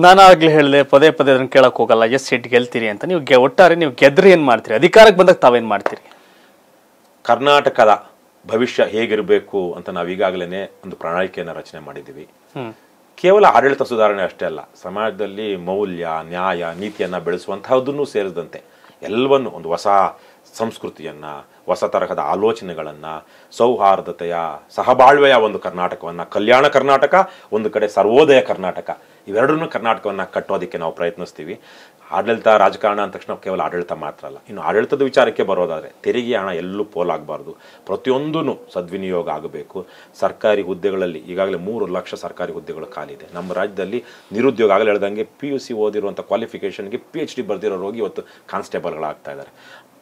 ನಾನು ಆಗ್ಲೇ ಹೇಳಿದೆ ಪದೇ ಪದೇ ಅದನ್ನು ಕೇಳಕ್ ಹೋಗಲ್ಲ. ಎಸ್ ಸೀಟ್ ಗೆಲ್ತೀರಿ ಅಂತ. ನೀವು ಗೆ- ಒಟ್ಟಾರೆ ನೀವು ಗೆದ್ರೆ ಏನ್ ಮಾಡ್ತೀರಿ? ಅಧಿಕಾರಕ್ಕೆ ಬಂದಾಗ ತಾವೇನ್ ಮಾಡ್ತೀರಿ? ಕರ್ನಾಟಕದ ಭವಿಷ್ಯ ಹೇಗಿರಬೇಕು ಅಂತ ನಾವು ಈಗಾಗಲೇ ಒಂದು ಪ್ರಣಾಳಿಕೆಯನ್ನು ರಚನೆ ಮಾಡಿದ್ದೀವಿ. ಹ್ಮ್. ಕೇವಲ ಆಡಳಿತ ಸುಧಾರಣೆ ಅಷ್ಟೇ ಅಲ್ಲ ಸಮಾಜದಲ್ಲಿ ಮೌಲ್ಯ ನ್ಯಾಯ ನೀತಿಯನ್ನ ಬೆಳೆಸುವಂತಹದ್ದನ್ನು ಸೇರಿದಂತೆ ಎಲ್ಲವನ್ನು ಒಂದು ಹೊಸ ಸಂಸ್ಕೃತಿಯನ್ನ, ಹೊಸ ತರಹದ ಆಲೋಚನೆಗಳನ್ನ, ಸೌಹಾರ್ದತೆಯ, ಸಹಬಾಳ್ವೆಯ ಒಂದು ಕರ್ನಾಟಕವನ್ನ, ಕಲ್ಯಾಣ ಕರ್ನಾಟಕ, ಒಂದು ಕಡೆ ಸರ್ವೋದಯ ಕರ್ನಾಟಕ, ಇವೆರಡನ್ನೂ ಕರ್ನಾಟಕವನ್ನ ಕಟ್ಟೋದಕ್ಕೆ ನಾವು ಪ್ರಯತ್ನಿಸ್ತೀವಿ. ಆಡಳಿತ ರಾಜಕಾರಣ ಅಂದ ತಕ್ಷಣ ಕೇವಲ ಆಡಳಿತ ಮಾತ್ರ ಅಲ್ಲ. ಇನ್ನು ಆಡಳಿತದ ವಿಚಾರಕ್ಕೆ ಬರೋದಾದರೆ, ತೆರಿಗೆ ಹಣ ಎಲ್ಲೂ ಪೋಲಾಗಬಾರ್ದು. ಪ್ರತಿಯೊಂದೂ ಸದ್ವಿನಿಯೋಗ ಆಗಬೇಕು. ಸರ್ಕಾರಿ ಹುದ್ದೆಗಳಲ್ಲಿ ಈಗಾಗಲೇ ಮೂರು ಲಕ್ಷ ಸರ್ಕಾರಿ ಹುದ್ದೆಗಳು ಖಾಲಿ ಇದೆ. ನಮ್ಮ ರಾಜ್ಯದಲ್ಲಿ ನಿರುದ್ಯೋಗ ಆಗಲೇ ಹೇಳ್ದಂಗೆ ಪಿ ಯು ಸಿ ಓದಿರುವಂಥ ಕ್ವಾಲಿಫಿಕೇಷನ್ಗೆ ಪಿ ಎಚ್ ಡಿ ಬರೆದಿರೋ ರೋಗಿ ಇವತ್ತು ಕಾನ್ಸ್ಟೇಬಲ್ಗಳಾಗ್ತಾ ಇದ್ದಾರೆ.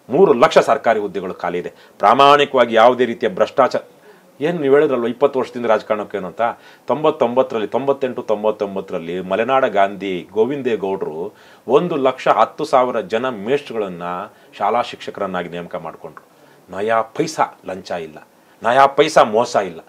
ಮೂರು ಲಕ್ಷ ಸರ್ಕಾರಿ ಹುದ್ದೆಗಳು ಖಾಲಿ ಇದೆ. ಪ್ರಾಮಾಣಿಕವಾಗಿ ಯಾವುದೇ ರೀತಿಯ ಭ್ರಷ್ಟಾಚಾರ ಏನು ನೀವು ಹೇಳಿದ್ರಲ್ವ, ಇಪ್ಪತ್ತು ವರ್ಷದಿಂದ ರಾಜಕಾರಣಕ್ಕೆ ಏನು ಅಂತ? ತೊಂಬತ್ತೊಂಬತ್ತರಲ್ಲಿ, ತೊಂಬತ್ತೆಂಟು, ತೊಂಬತ್ತೊಂಬತ್ತರಲ್ಲಿ ಮಲೆನಾಡ ಗಾಂಧಿ ಗೋವಿಂದೇಗೌಡರು ಒಂದು ಲಕ್ಷ ಹತ್ತು ಸಾವಿರ ಜನ ಮೇಷ್ಟ್ಗಳನ್ನು ಶಾಲಾ ಶಿಕ್ಷಕರನ್ನಾಗಿ ನೇಮಕ ಮಾಡಿಕೊಂಡ್ರು. ನಯಾ ಪೈಸಾ ಲಂಚ ಇಲ್ಲ. ನಯಾ ಪೈಸಾ ಮೋಸ ಇಲ್ಲ.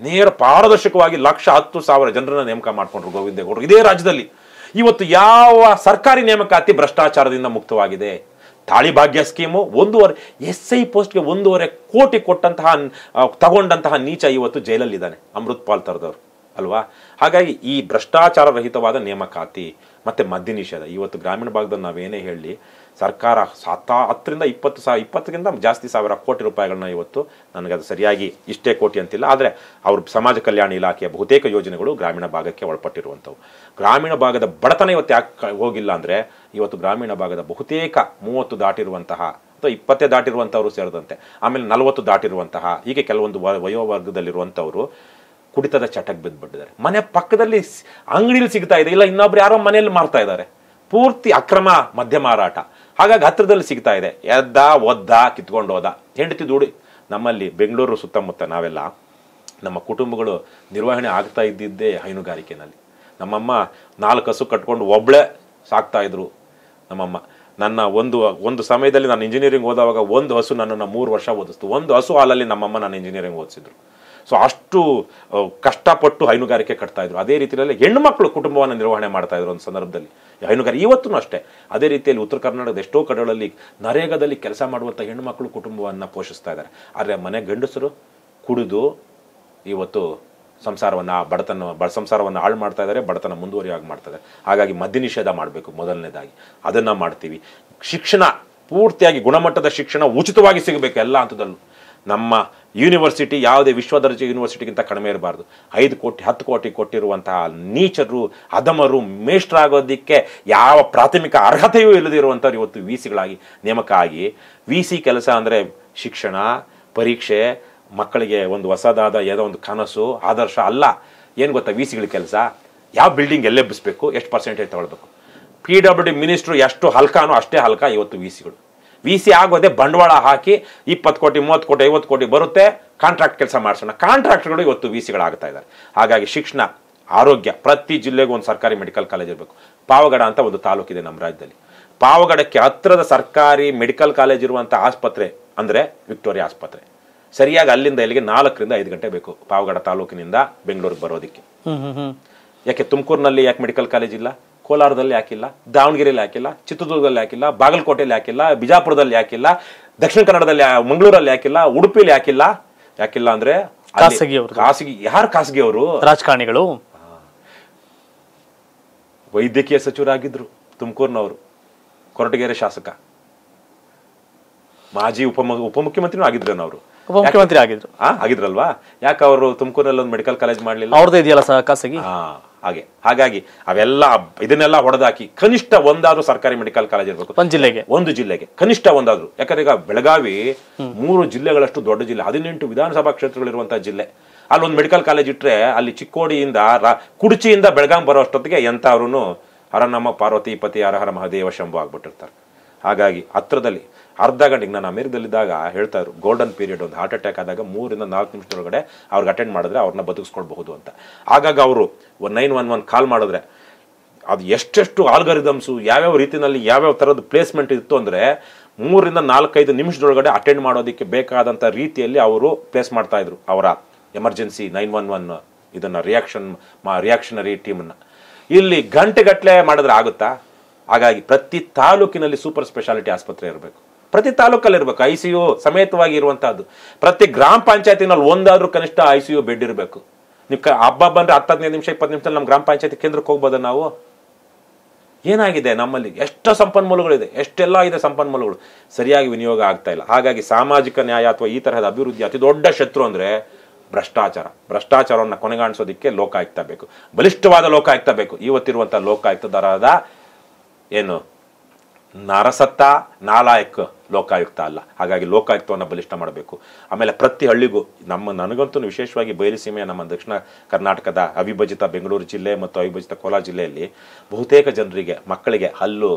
ನೇರ ಪಾರದರ್ಶಕವಾಗಿ ಲಕ್ಷ ಹತ್ತು ಸಾವಿರ ಜನರನ್ನು ನೇಮಕ ಮಾಡಿಕೊಂಡ್ರು ಗೋವಿಂದೇಗೌಡರು ಇದೇ ರಾಜ್ಯದಲ್ಲಿ. ಇವತ್ತು ಯಾವ ಸರ್ಕಾರಿ ನೇಮಕಾತಿ ಭ್ರಷ್ಟಾಚಾರದಿಂದ ಮುಕ್ತವಾಗಿದೆ? ತಾಳಿ ಭಾಗ್ಯ ಸ್ಕೀಮು ಒಂದೂವರೆ ಎಸ್ ಐ ಪೋಸ್ಟ್ಗೆ ಒಂದೂವರೆ ಕೋಟಿ ಕೊಟ್ಟಂತಹ ತಗೊಂಡಂತಹ ನೀಚ ಇವತ್ತು ಜೈಲಲ್ಲಿದ್ದಾನೆ ಅಮೃತ್ಪಾಲ್ ಪಾಲ್ ತರದವರು, ಅಲ್ವಾ? ಹಾಗಾಗಿ ಈ ಭ್ರಷ್ಟಾಚಾರ ರಹಿತವಾದ ನೇಮಕಾತಿ ಮತ್ತು ಮದ್ಯ ನಿಷೇಧ ಇವತ್ತು ಗ್ರಾಮೀಣ ಭಾಗದಲ್ಲಿ ನಾವೇನೇ ಹೇಳಿ ಸರ್ಕಾರ ಸತ ಹತ್ತರಿಂದ ಇಪ್ಪತ್ತು ಸಾವಿರ ಇಪ್ಪತ್ತಕ್ಕಿಂತ ಜಾಸ್ತಿ ಸಾವಿರ ಕೋಟಿ ರೂಪಾಯಿಗಳನ್ನ ಇವತ್ತು ನನಗೆ ಅದು ಸರಿಯಾಗಿ ಇಷ್ಟೇ ಕೋಟಿ ಅಂತಿಲ್ಲ. ಆದರೆ ಅವರು ಸಮಾಜ ಕಲ್ಯಾಣ ಇಲಾಖೆಯ ಬಹುತೇಕ ಯೋಜನೆಗಳು ಗ್ರಾಮೀಣ ಭಾಗಕ್ಕೆ ಒಳಪಟ್ಟಿರುವಂಥವು. ಗ್ರಾಮೀಣ ಭಾಗದ ಬಡತನ ಇವತ್ತು ಯಾಕೆ ಹೋಗಿಲ್ಲ ಅಂದರೆ ಇವತ್ತು ಗ್ರಾಮೀಣ ಭಾಗದ ಬಹುತೇಕ ಮೂವತ್ತು ದಾಟಿರುವಂತಹ ಅಥವಾ ಇಪ್ಪತ್ತೇ ದಾಟಿರುವಂಥವರು ಸೇರಿದಂತೆ, ಆಮೇಲೆ ನಲವತ್ತು ದಾಟಿರುವಂತಹ, ಹೀಗೆ ಕೆಲವೊಂದು ವಯೋವರ್ಗದಲ್ಲಿರುವಂಥವರು ಕುಡಿತದ ಚಟಕ್ಕೆ ಬಿದ್ದುಬಿಟ್ಟಿದ್ದಾರೆ ಮನೆ ಪಕ್ಕದಲ್ಲಿ ಅಂಗಡಿಲಿ ಸಿಗ್ತಾ ಇದೆ. ಇಲ್ಲ, ಇನ್ನೊಬ್ರು ಯಾರೋ ಮನೆಯಲ್ಲಿ ಮಾರ್ತಾ ಇದ್ದಾರೆ. ಪೂರ್ತಿ ಅಕ್ರಮ ಮದ್ಯ ಮಾರಾಟ. ಹಾಗಾಗಿ ಹತ್ತಿರದಲ್ಲಿ ಸಿಗ್ತಾ ಇದೆ. ಎದ್ದ, ಒದ್ದ, ಕಿತ್ಕೊಂಡು ಹೋದ. ಹೆಂಡತಿ ದೂಡಿ, ನಮ್ಮಲ್ಲಿ ಬೆಂಗಳೂರು ಸುತ್ತಮುತ್ತ ನಾವೆಲ್ಲ ನಮ್ಮ ಕುಟುಂಬಗಳು ನಿರ್ವಹಣೆ ಆಗ್ತಾ ಇದ್ದಿದ್ದೇ ಹೈನುಗಾರಿಕೆನಲ್ಲಿ. ನಮ್ಮಮ್ಮ ನಾಲ್ಕು ಹಸು ಕಟ್ಕೊಂಡು ಒಬ್ಳೆ ಸಾಕ್ತಾ ಇದ್ರು ನಮ್ಮಮ್ಮ. ನನ್ನ ಒಂದು ಒಂದು ಸಮಯದಲ್ಲಿ ನಾನು ಇಂಜಿನಿಯರಿಂಗ್ ಓದುವಾಗ ಒಂದು ಹಸು ನನ್ನನ್ನು ಮೂರು ವರ್ಷ ಓದಿಸ್ತು. ಒಂದು ಹಸು ಹಾಲಲ್ಲಿ ನಮ್ಮಮ್ಮ ನಾನು ಇಂಜಿನಿಯರಿಂಗ್ ಓದಿಸಿದ್ರು. ಸೊ ಅಷ್ಟು ಕಷ್ಟಪಟ್ಟು ಹೈನುಗಾರಿಕೆ ಕಟ್ತಾ ಇದ್ರು. ಅದೇ ರೀತಿಯಲ್ಲಿ ಹೆಣ್ಣು ಮಕ್ಕಳು ಕುಟುಂಬವನ್ನು ನಿರ್ವಹಣೆ ಮಾಡ್ತಾ ಇದ್ರು ಒಂದು ಸಂದರ್ಭದಲ್ಲಿ. ಹೈನುಗಾರಿಕೆ ಇವತ್ತೂ ಅಷ್ಟೇ. ಅದೇ ರೀತಿಯಲ್ಲಿ ಉತ್ತರ ಕರ್ನಾಟಕದ ಎಷ್ಟೋ ಕಡೆಗಳಲ್ಲಿ ನರೇಗಾದಲ್ಲಿ ಕೆಲಸ ಮಾಡುವಂಥ ಹೆಣ್ಮಕ್ಳು ಕುಟುಂಬವನ್ನು ಪೋಷಿಸ್ತಾ ಇದ್ದಾರೆ. ಆದರೆ ಮನೆ ಗಂಡಸರು ಕುಡಿದು ಇವತ್ತು ಸಂಸಾರವನ್ನು ಆ ಬಡತನ, ಬಡ ಸಂಸಾರವನ್ನು ಹಾಳು ಮಾಡ್ತಾ ಇದ್ದಾರೆ, ಬಡತನ ಮುಂದುವರಿಯಾಗಿ ಮಾಡ್ತಾ ಇದ್ದಾರೆ. ಹಾಗಾಗಿ ಮದ್ಯ ನಿಷೇಧ ಮಾಡಬೇಕು ಮೊದಲನೇದಾಗಿ. ಅದನ್ನು ಮಾಡ್ತೀವಿ. ಶಿಕ್ಷಣ, ಪೂರ್ತಿಯಾಗಿ ಗುಣಮಟ್ಟದ ಶಿಕ್ಷಣ ಉಚಿತವಾಗಿ ಸಿಗಬೇಕು ಎಲ್ಲ ಹಂತದಲ್ಲೂ. ನಮ್ಮ ಯೂನಿವರ್ಸಿಟಿ ಯಾವುದೇ ವಿಶ್ವ ದರ್ಜೆ ಯೂನಿವರ್ಸಿಟಿಗಿಂತ ಕಡಿಮೆ ಇರಬಾರ್ದು. ಐದು ಕೋಟಿ, ಹತ್ತು ಕೋಟಿ ಕೊಟ್ಟಿರುವಂತಹ ನೀಚರು ಅಧಮರು ಮೇಷ್ಟ್ರಾಗೋದಕ್ಕೆ ಯಾವ ಪ್ರಾಥಮಿಕ ಅರ್ಹತೆಯೂ ಇಲ್ಲದಿರುವಂಥವ್ರು ಇವತ್ತು ವಿ ಸಿಗಳಾಗಿ ನೇಮಕ ಆಗಿ. ವಿ ಸಿ ಕೆಲಸ ಅಂದರೆ ಶಿಕ್ಷಣ, ಪರೀಕ್ಷೆ, ಮಕ್ಕಳಿಗೆ ಒಂದು ಹೊಸದಾದ ಯಾವುದೋ ಒಂದು ಕನಸು, ಆದರ್ಶ ಅಲ್ಲ. ಏನು ಗೊತ್ತಾ ವಿ ಸಿಗಳ ಕೆಲಸ? ಯಾವ ಬಿಲ್ಡಿಂಗ್ ಎಲ್ಲೆಬ್ಬಿಸ್ಬೇಕು ಎಷ್ಟು ಪರ್ಸೆಂಟೇಜ್ ತಗೊಳ್ಬೇಕು? ಪಿ ಡಬ್ಲ್ಯೂ ಡಿ ಮಿನಿಸ್ಟ್ರು ಎಷ್ಟು ಹಲ್ಕಾನೋ ಅಷ್ಟೇ ಹಲ್ಕ ಇವತ್ತು ವಿ ಸಿಗಳು ವಿ ಸಿ ಆಗೋದೇ ಬಂಡವಾಳ ಹಾಕಿ ಇಪ್ಪತ್ತು ಕೋಟಿ ಮೂವತ್ತು ಕೋಟಿ ಐವತ್ತು ಕೋಟಿ ಬರುತ್ತೆ ಕಾಂಟ್ರಾಕ್ಟ್ ಕೆಲಸ ಮಾಡಿಸೋಣ. ಕಾಂಟ್ರಾಕ್ಟ್ಗಳು ಇವತ್ತು ವಿ ಸಿಗಳಾಗ್ತಾ ಇದ್ದಾರೆ ಹಾಗಾಗಿ ಶಿಕ್ಷಣ ಆರೋಗ್ಯ ಪ್ರತಿ ಜಿಲ್ಲೆಗೂ ಒಂದು ಸರ್ಕಾರಿ ಮೆಡಿಕಲ್ ಕಾಲೇಜ್ ಇರಬೇಕು. ಪಾವಗಡ ಅಂತ ಒಂದು ತಾಲೂಕಿದೆ ನಮ್ಮ ರಾಜ್ಯದಲ್ಲಿ. ಪಾವಗಡಕ್ಕೆ ಹತ್ತಿರದ ಸರ್ಕಾರಿ ಮೆಡಿಕಲ್ ಕಾಲೇಜ್ ಇರುವಂಥ ಆಸ್ಪತ್ರೆ ಅಂದರೆ ವಿಕ್ಟೋರಿಯಾ ಆಸ್ಪತ್ರೆ. ಸರಿಯಾಗಿ ಅಲ್ಲಿಂದ ಇಲ್ಲಿಗೆ ನಾಲ್ಕರಿಂದ ಐದು ಗಂಟೆ ಬೇಕು ಪಾವಗಡ ತಾಲೂಕಿನಿಂದ ಬೆಂಗಳೂರಿಗೆ ಬರೋದಕ್ಕೆ. ಯಾಕೆ ತುಮಕೂರಿನಲ್ಲಿ ಯಾಕೆ ಮೆಡಿಕಲ್ ಕಾಲೇಜ್ ಇಲ್ಲ? ಕೋಲಾರದಲ್ಲಿ ಯಾಕಿಲ್ಲ ದಾವಣಗೆರೆಯಲ್ಲಿ ಯಾಕಿಲ್ಲ ಚಿತ್ರದುರ್ಗದಲ್ಲಿ ಯಾಕಿಲ್ಲ ಬಾಗಲಕೋಟೆಯಲ್ಲಿ ಯಾಕಿಲ್ಲ ಬಿಜಾಪುರದಲ್ಲಿ ಯಾಕಿಲ್ಲ ದಕ್ಷಿಣ ಕನ್ನಡದಲ್ಲಿ ಮಂಗಳೂರಲ್ಲಿ ಯಾಕಿಲ್ಲ ಉಡುಪಿಯಲ್ಲಿ ಹಾಕಿಲ್ಲ. ಯಾಕಿಲ್ಲ ಅಂದ್ರೆ ಖಾಸಗಿ. ಖಾಸಗಿ ಯಾರು ಖಾಸಗಿ ಅವರು ರಾಜಕಾರಣಿಗಳು ವೈದ್ಯಕೀಯ ಸಚಿವರಾಗಿದ್ರು ತುಮಕೂರಿನವರು ಕೊರಟಗೆರೆ ಶಾಸಕ. ಮಾಜಿ ಉಪ ಉಪಮುಖ್ಯಮಂತ್ರಿನೂ ಆಗಿದ್ರು ಅವರು ಉಪಮುಖ್ಯಮಂತ್ರಿ ಆಗಿದ್ರು. ಆಗಿದ್ರಲ್ವಾ? ಯಾಕೆ ಅವರು ತುಮಕೂರಿನಲ್ಲಿ ಒಂದು ಮೆಡಿಕಲ್ ಕಾಲೇಜ್ ಮಾಡಲಿಲ್ಲ? ಅವ್ರದ್ದು ಇದೆಯಲ್ಲ ಸಹ ಖಾಸಗಿ? ಹಾ ಹಾಗೆ. ಹಾಗಾಗಿ ಅವೆಲ್ಲ ಇದನ್ನೆಲ್ಲ ಹೊಡೆದಾಕಿ ಕನಿಷ್ಠ ಒಂದಾದ್ರೂ ಸರ್ಕಾರಿ ಮೆಡಿಕಲ್ ಕಾಲೇಜ್ ಇರಬೇಕು. ಒಂದು ಜಿಲ್ಲೆಗೆ. ಒಂದು ಜಿಲ್ಲೆಗೆ. ಕನಿಷ್ಠ ಒಂದಾದ್ರು. ಯಾಕಂದ್ರೆ ಈಗ ಬೆಳಗಾವಿ ಮೂರು ಜಿಲ್ಲೆಗಳಷ್ಟು ದೊಡ್ಡ ಜಿಲ್ಲೆ. ಹದಿನೆಂಟು ವಿಧಾನಸಭಾ ಕ್ಷೇತ್ರಗಳಿರುವಂತಹ ಜಿಲ್ಲೆ. ಅಲ್ಲಿ ಒಂದು ಮೆಡಿಕಲ್ ಕಾಲೇಜ್ ಇಟ್ಟರೆ ಅಲ್ಲಿ ಚಿಕ್ಕೋಡಿಯಿಂದ ರಾ- ಕುಡ್ಚಿಯಿಂದ ಬೆಳಗಾಂ ಬರೋ ಅಷ್ಟೊತ್ತಿಗೆ ಎಂಥವ್ರು ಹರನಮ್ಮ ಪಾರ್ವತಿ ಪತಿ ಹರಹರ ಮಹಾದೇವ ಶಂಭು ಆಗ್ಬಿಟ್ಟಿರ್ತಾರೆ. ಹಾಗಾಗಿ ಹತ್ರದಲ್ಲಿ ಅರ್ಧ ಗಂಟೆಗೆ ನಾನು ಅಮೇರಿಕದಲ್ಲಿದ್ದಾಗ ಹೇಳ್ತಾ ಇದ್ರು ಗೋಲ್ಡನ್ ಪೀರಿಯಡ್ ಒಂದು ಹಾರ್ಟ್ ಅಟ್ಯಾಕ್ ಆದಾಗ ಮೂರಿಂದ ನಾಲ್ಕು ನಿಮಿಷದೊಳಗಡೆ ಅವ್ರಿಗೆ ಅಟೆಂಡ್ ಮಾಡಿದ್ರೆ ಅವ್ರನ್ನ ಬದುಕಿಸ್ಕೊಳ್ಬಹುದು ಅಂತ. ಆಗಾಗ ಅವರು ನೈನ್ ಒನ್ ಒನ್ ಕಾಲ್ ಮಾಡಿದ್ರೆ, ಅದು ಎಷ್ಟೆಷ್ಟು ಆಲ್ಗರಿದಮ್ಸು ಯಾವ್ಯಾವ ರೀತಿಯಲ್ಲಿ ಯಾವ್ಯಾವ ಥರದ ಪ್ಲೇಸ್ಮೆಂಟ್ ಇತ್ತು ಅಂದರೆ ಮೂರರಿಂದ ನಾಲ್ಕೈದು ನಿಮಿಷದೊಳಗಡೆ ಅಟೆಂಡ್ ಮಾಡೋದಕ್ಕೆ ಬೇಕಾದಂಥ ರೀತಿಯಲ್ಲಿ ಅವರು ಪ್ಲೇಸ್ ಮಾಡ್ತಾಯಿದ್ರು ಅವರ ಎಮರ್ಜೆನ್ಸಿ ನೈನ್ ಒನ್ ಒನ್ ಇದನ್ನು ರಿಯಾಕ್ಷನ್ ಮಾ ರಿಯಾಕ್ಷನರಿ ಟೀಮನ್ನು ಇಲ್ಲಿ ಗಂಟೆಗಟ್ಟಲೆ ಮಾಡಿದ್ರೆ ಆಗುತ್ತಾ? ಹಾಗಾಗಿ ಪ್ರತಿ ತಾಲೂಕಿನಲ್ಲಿ ಸೂಪರ್ ಸ್ಪೆಷಾಲಿಟಿ ಆಸ್ಪತ್ರೆ ಇರಬೇಕು. ಪ್ರತಿ ತಾಲೂಕಲ್ಲಿ ಇರಬೇಕು ಐ ಸಿ ಯು ಸಮೇತವಾಗಿ ಇರುವಂತಹದ್ದು ಪ್ರತಿ ಗ್ರಾಮ ಪಂಚಾಯತಿನಲ್ಲಿ ಒಂದಾದ್ರೂ ಕನಿಷ್ಠ ಐ ಸಿ ಯು ಬೆಡ್ ಇರಬೇಕು. ನೀವು ಹಬ್ಬ ಬಂದ್ರೆ ಹತ್ತು ಹದಿನೈದು ನಿಮಿಷ, ಇಪ್ಪತ್ತು ನಿಮಿಷದಲ್ಲಿ ನಮ್ಮ ಗ್ರಾಮ ಪಂಚಾಯತಿ ಕೇಂದ್ರಕ್ಕೆ ಹೋಗ್ಬೋದ ನಾವು? ಏನಾಗಿದೆ ನಮ್ಮಲ್ಲಿ? ಎಷ್ಟು ಸಂಪನ್ಮೂಲಗಳಿದೆ, ಎಷ್ಟೆಲ್ಲ ಇದೆ ಸಂಪನ್ಮೂಲಗಳು. ಸರಿಯಾಗಿ ವಿನಿಯೋಗ ಆಗ್ತಾ ಇಲ್ಲ. ಹಾಗಾಗಿ ಸಾಮಾಜಿಕ ನ್ಯಾಯ ಅಥವಾ ಈ ತರಹದ ಅಭಿವೃದ್ಧಿ ಅತಿ ದೊಡ್ಡ ಶತ್ರು ಅಂದ್ರೆ ಭ್ರಷ್ಟಾಚಾರ. ಭ್ರಷ್ಟಾಚಾರವನ್ನು ಕೊನೆಗಾಣಿಸೋದಕ್ಕೆ ಲೋಕಾಯುಕ್ತ ಬೇಕು. ಬಲಿಷ್ಠವಾದ ಲೋಕಾಯುಕ್ತ ಬೇಕು. ಇವತ್ತಿರುವಂತಹ ಲೋಕಾಯುಕ್ತದರಾದ ಏನು? ನರಸತ್ತ ನಾಲಾಯಕ್. ಲೋಕಾಯುಕ್ತ ಅಲ್ಲ. ಹಾಗಾಗಿ ಲೋಕಾಯುಕ್ತವನ್ನು ಬಲಿಷ್ಠ ಮಾಡಬೇಕು. ಆಮೇಲೆ ಪ್ರತಿ ಹಳ್ಳಿಗೂ ನಮ್ಮ ನನಗಂತೂ ವಿಶೇಷವಾಗಿ ಬಯಲುಸೀಮೆಯ ನಮ್ಮ ದಕ್ಷಿಣ ಕರ್ನಾಟಕದ ಅವಿಭಜಿತ ಬೆಂಗಳೂರು ಜಿಲ್ಲೆ ಮತ್ತು ಅವಿಭಜಿತ ಕೋಲಾರ ಜಿಲ್ಲೆಯಲ್ಲಿ ಬಹುತೇಕ ಜನರಿಗೆ ಮಕ್ಕಳಿಗೆ ಹಲ್ಲು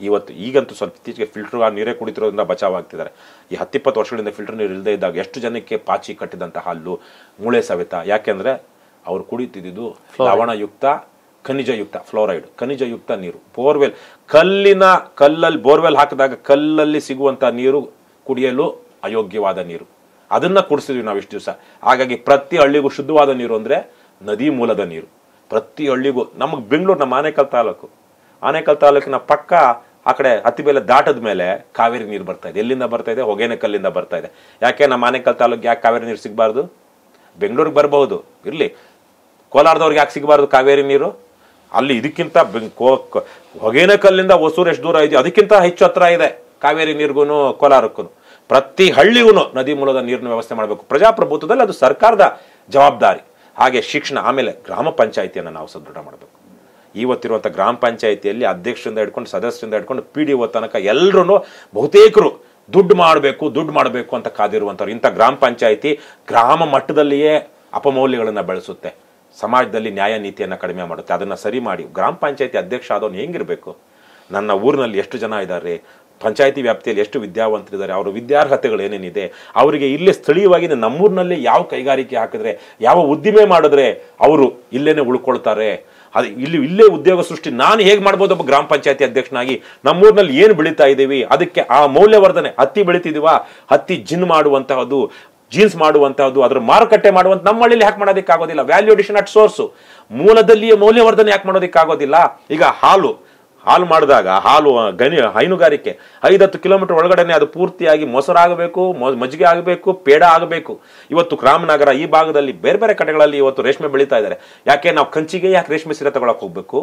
ಇವತ್ತು ಈಗಂತೂ ಸ್ವಲ್ಪ ಇತ್ತೀಚೆಗೆ ಫಿಲ್ಟರ್ ನೀರೇ ಕುಡಿತಿರೋದ್ರಿಂದ ಬಚಾವಾಗ್ತಿದ್ದಾರೆ. ಈ ಹತ್ತಿಪ್ಪತ್ತು ವರ್ಷಗಳಿಂದ ಫಿಲ್ಟರ್ ನೀರು ಇಲ್ಲದೇ ಇದ್ದಾಗ ಎಷ್ಟು ಜನಕ್ಕೆ ಪಾಚಿ ಕಟ್ಟಿದಂಥ ಹಲ್ಲು ಮೂಳೆ ಸವೆತ? ಯಾಕೆಂದರೆ ಅವರು ಕುಡಿತಿದ್ದು ಲವಣಯುಕ್ತ ಖನಿಜಯುಕ್ತ, ಫ್ಲೋರೈಡ್, ಖನಿಜಯುಕ್ತ ನೀರು, ಬೋರ್ವೆಲ್. ಕಲ್ಲಿನ ಕಲ್ಲಲ್ಲಿ ಬೋರ್ವೆಲ್ ಹಾಕಿದಾಗ ಕಲ್ಲಲ್ಲಿ ಸಿಗುವಂಥ ನೀರು ಕುಡಿಯಲು ಅಯೋಗ್ಯವಾದ ನೀರು. ಅದನ್ನು ಕುಡಿಸಿದ್ವಿ ನಾವು ಇಷ್ಟು ದಿವಸ. ಹಾಗಾಗಿ ಪ್ರತಿ ಹಳ್ಳಿಗೂ ಶುದ್ಧವಾದ ನೀರು ಅಂದರೆ ನದಿ ಮೂಲದ ನೀರು. ಪ್ರತಿ ಹಳ್ಳಿಗೂ, ನಮಗೆ ಬೆಂಗಳೂರು, ನಮ್ಮ ಆನೇಕಲ್ ತಾಲೂಕು. ಆನೇಕಲ್ ತಾಲೂಕಿನ ಪಕ್ಕ ಆ ಕಡೆ ಹತ್ತಿಬೇಲೆ ದಾಟದ ಮೇಲೆ ಕಾವೇರಿ ನೀರು ಬರ್ತಾ ಇದೆ. ಎಲ್ಲಿಂದ ಬರ್ತಾ ಇದೆ? ಹೊಗೇನಕಲ್ಲಿಂದ ಬರ್ತಾ ಇದೆ. ಯಾಕೆ ನಮ್ಮ ಆನೇಕಲ್ ತಾಲೂಕು ಯಾಕೆ ಕಾವೇರಿ ನೀರು ಸಿಗಬಾರ್ದು? ಬೆಂಗಳೂರಿಗೆ ಬರಬಹುದು. ಇರಲಿ. ಕೋಲಾರದವ್ರಿಗೆ ಯಾಕೆ ಸಿಗಬಾರ್ದು ಕಾವೇರಿ ನೀರು? ಅಲ್ಲಿ ಇದಕ್ಕಿಂತ ಹೊಗೇನಕಲ್ಲಿಂದ ಹೊಸೂರು ಎಷ್ಟು ದೂರ ಇದೆ. ಅದಕ್ಕಿಂತ ಹೆಚ್ಚು ಹತ್ರ ಇದೆ. ಕಾವೇರಿ ನೀರಿಗೂ ಕೋಲಾರಕ್ಕೂ ಪ್ರತಿ ಹಳ್ಳಿಗೂ ನದಿ ಮೂಲದ ನೀರಿನ ವ್ಯವಸ್ಥೆ ಮಾಡಬೇಕು. ಪ್ರಜಾಪ್ರಭುತ್ವದಲ್ಲಿ ಅದು ಸರ್ಕಾರದ ಜವಾಬ್ದಾರಿ. ಹಾಗೆ ಶಿಕ್ಷಣ, ಆಮೇಲೆ ಗ್ರಾಮ ಪಂಚಾಯಿತಿಯನ್ನು ನಾವು ಸದೃಢ ಮಾಡಬೇಕು. ಇವತ್ತಿರುವಂಥ ಗ್ರಾಮ ಪಂಚಾಯಿತಿಯಲ್ಲಿ ಅಧ್ಯಕ್ಷರಿಂದ ಹಿಡ್ಕೊಂಡು, ಸದಸ್ಯರಿಂದ ಹಿಡ್ಕೊಂಡು ಪಿ ಡಿ ಒ ತನಕ ಎಲ್ಲರೂ ಬಹುತೇಕರು ದುಡ್ಡು ಮಾಡಬೇಕು ದುಡ್ಡು ಮಾಡಬೇಕು ಅಂತ ಕಾದಿರುವಂಥವ್ರು. ಇಂಥ ಗ್ರಾಮ ಪಂಚಾಯಿತಿ ಗ್ರಾಮ ಮಟ್ಟದಲ್ಲಿಯೇ ಅಪಮೌಲ್ಯಗಳನ್ನು ಬೆಳೆಸುತ್ತೆ. ಸಮಾಜದಲ್ಲಿ ನ್ಯಾಯ ನೀತಿಯನ್ನು ಕಡಿಮೆ ಮಾಡುತ್ತೆ. ಅದನ್ನು ಸರಿ ಮಾಡಿ. ಗ್ರಾಮ ಪಂಚಾಯತಿ ಅಧ್ಯಕ್ಷ ಆದವನು ಹೆಂಗಿರಬೇಕು? ನನ್ನ ಊರಿನಲ್ಲಿ ಎಷ್ಟು ಜನ ಇದ್ದಾರೆ ಪಂಚಾಯತಿ ವ್ಯಾಪ್ತಿಯಲ್ಲಿ ಎಷ್ಟು ವಿದ್ಯಾವಂತರಿದ್ದಾರೆ? ಅವರ ವಿದ್ಯಾರ್ಹತೆಗಳು ಏನೇನಿದೆ? ಅವರಿಗೆ ಇಲ್ಲೇ ಸ್ಥಳೀಯವಾಗಿ ನಮ್ಮೂರಿನಲ್ಲಿ ಯಾವ ಕೈಗಾರಿಕೆ ಹಾಕಿದ್ರೆ, ಯಾವ ಉದ್ದಿಮೆ ಮಾಡಿದ್ರೆ ಅವರು ಇಲ್ಲೇನೆ ಉಳ್ಕೊಳ್ತಾರೆ? ಅದು ಇಲ್ಲಿ, ಇಲ್ಲೇ ಉದ್ಯೋಗ ಸೃಷ್ಟಿ ನಾನು ಹೇಗೆ ಮಾಡ್ಬೋದು ಗ್ರಾಮ ಪಂಚಾಯತಿ ಅಧ್ಯಕ್ಷನಾಗಿ? ನಮ್ಮೂರಿನಲ್ಲಿ ಏನು ಬೆಳೀತಾ ಇದ್ದೀವಿ ಅದಕ್ಕೆ ಆ ಮೌಲ್ಯವರ್ಧನೆ, ಹತ್ತಿ ಬೆಳಿತಿದೀವ? ಹತ್ತಿ ಜಿನ್ ಮಾಡುವಂತಹದ್ದು. ಜೀನ್ಸ್ ಮಾಡುವಂಥದ್ದು ಅದರ ಮಾರುಕಟ್ಟೆ ಮಾಡುವಂತ, ನಮ್ಮ ಹಳ್ಳಿಲಿ ಯಾಕೆ ಮಾಡೋದಕ್ಕಾಗೋದಿಲ್ಲ. ವ್ಯಾಲ್ಯೂ ಅಡಿಷನ್ ಅಟ್ ಸೋರ್ಸು ಮೂಲದಲ್ಲಿಯೇ ಮೌಲ್ಯವರ್ಧನೆ ಯಾಕೆ ಮಾಡೋದಕ್ಕಾಗೋದಿಲ್ಲ. ಈಗ ಹಾಲು ಹಾಲು ಮಾಡಿದಾಗ, ಹಾಲು ಗಣಿ, ಹೈನುಗಾರಿಕೆ, ಐದತ್ತು ಕಿಲೋಮೀಟರ್ ಒಳಗಡೆನೆ ಅದು ಪೂರ್ತಿಯಾಗಿ ಮೊಸರಾಗಬೇಕು ಮಜ್ಜಿಗೆ ಆಗಬೇಕು, ಪೇಡ ಆಗಬೇಕು. ಇವತ್ತು ರಾಮನಗರ ಈ ಭಾಗದಲ್ಲಿ ಬೇರೆ ಬೇರೆ ಕಡೆಗಳಲ್ಲಿ ಇವತ್ತು ರೇಷ್ಮೆ ಬೆಳೀತಾ ಇದ್ದಾರೆ. ಯಾಕೆ, ನಾವು ಕಂಚಿಗೆ ಯಾಕೆ ರೇಷ್ಮೆ ಸೀರೆ ತಗೊಳಕ್ ಹೋಗ್ಬೇಕು?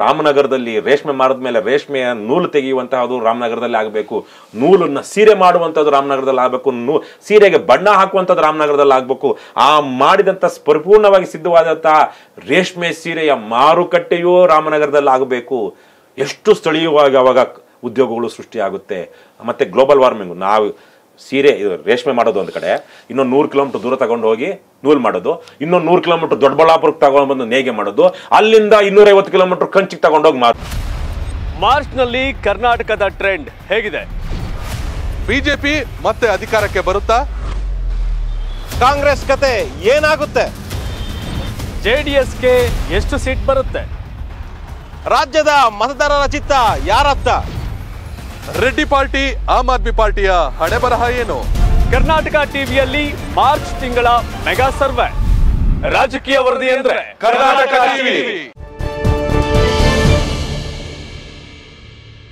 ರಾಮನಗರದಲ್ಲಿ ರೇಷ್ಮೆ ಮಾಡಿದ ಮೇಲೆ ರೇಷ್ಮೆಯ ನೂಲು ತೆಗೆಯುವಂತಹದ್ದು ರಾಮನಗರದಲ್ಲಿ ಆಗಬೇಕು. ನೂಲನ್ನು ಸೀರೆ ಮಾಡುವಂಥದ್ದು ರಾಮನಗರದಲ್ಲಿ ಆಗಬೇಕು. ನೂ, ಸೀರೆಗೆ ಬಣ್ಣ ಹಾಕುವಂಥದ್ದು ರಾಮನಗರದಲ್ಲಿ ಆಗಬೇಕು. ಆ ಮಾಡಿದಂಥ ಪರಿಪೂರ್ಣವಾಗಿ ಸಿದ್ಧವಾದಂತಹ ರೇಷ್ಮೆ ಸೀರೆಯ ಮಾರುಕಟ್ಟೆಯೂ ರಾಮನಗರದಲ್ಲಿ ಆಗಬೇಕು. ಎಷ್ಟು ಸ್ಥಳೀಯವಾಗಿ ಅವಾಗ ಉದ್ಯೋಗಗಳು ಸೃಷ್ಟಿಯಾಗುತ್ತೆ. ಮತ್ತು ಗ್ಲೋಬಲ್ ವಾರ್ಮಿಂಗು ನಾವು ಸೀರೆ ಇದು ರೇಷ್ಮೆ ಮಾಡೋದು ಒಂದು ಕಡೆ. ಇನ್ನೊಂದು ನೂರು ಕಿಲೋಮೀಟರ್ ದೂರ ತಗೊಂಡು ಹೋಗಿ ನೂಲ್ ಮಾಡೋದು. ಇನ್ನೊಂದು ನೂರು ಕಿಲೋಮೀಟರ್ ದೊಡ್ಡಬಳ್ಳಾಪುರಕ್ಕೆ ತಗೊಂಡು ಬಂದು ನೇಗೆ ಮಾಡೋದು. ಅಲ್ಲಿಂದ ಇನ್ನೂರೈವತ್ತು ಕಿಲೋಮೀಟರ್ ಕಂಚಿಗೆ ತಗೊಂಡೋಗಿ ಮಾರು ಮಾರ್ಚ್ನಲ್ಲಿ ಕರ್ನಾಟಕದ ಟ್ರೆಂಡ್ ಹೇಗಿದೆ? ಬಿಜೆಪಿ ಮತ್ತೆ ಅಧಿಕಾರಕ್ಕೆ ಬರುತ್ತಾ? ಕಾಂಗ್ರೆಸ್ ಕತೆ ಏನಾಗುತ್ತೆ? ಜೆ ಡಿ ಎಸ್ಗೆ ಎಷ್ಟು ಸೀಟ್ ಬರುತ್ತೆ? ರಾಜ್ಯದ ಮತದಾರರ ಚಿತ್ತ ಯಾರತ್ತ? ರೆಡ್ಡಿ ಪಾರ್ಟಿ, ಆಮ್ ಆದ್ಮಿ ಪಾರ್ಟಿಯ ಹಣೆ ಬರಹ ಏನು? ಕರ್ನಾಟಕ ಟಿವಿಯಲ್ಲಿ ಮಾರ್ಚ್ ತಿಂಗಳ ಮೆಗಾ ಸರ್ವೆ. ರಾಜಕೀಯ ವರದಿ ಅಂದ್ರೆ ಕರ್ನಾಟಕ ಟಿವಿ.